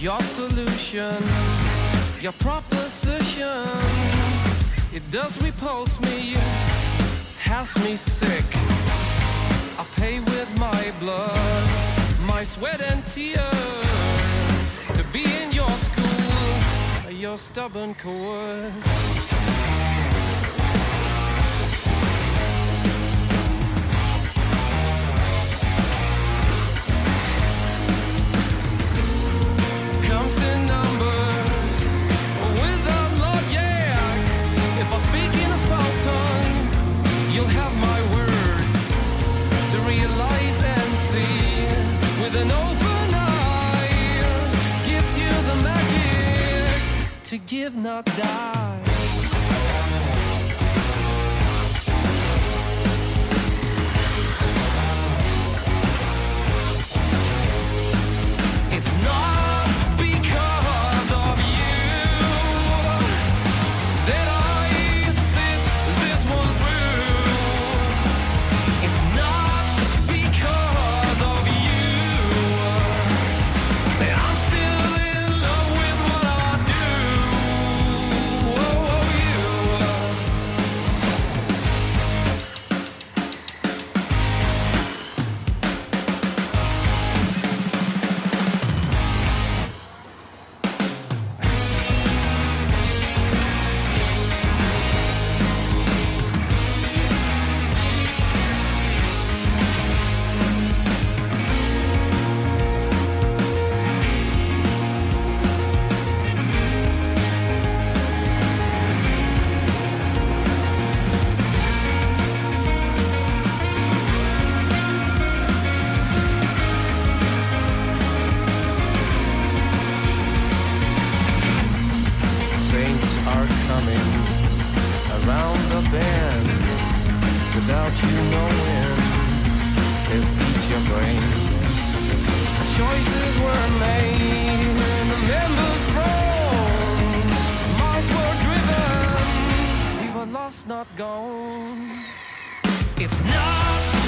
your solution, your proposition. It does repulse me, has me sick. I pay with my blood, my sweat and tears to be in your school, your stubborn course. Give, not die. Are coming around the bend without you knowing. It beats your brain. Choices were made, the members thrown, miles were driven. We were lost, not gone. It's not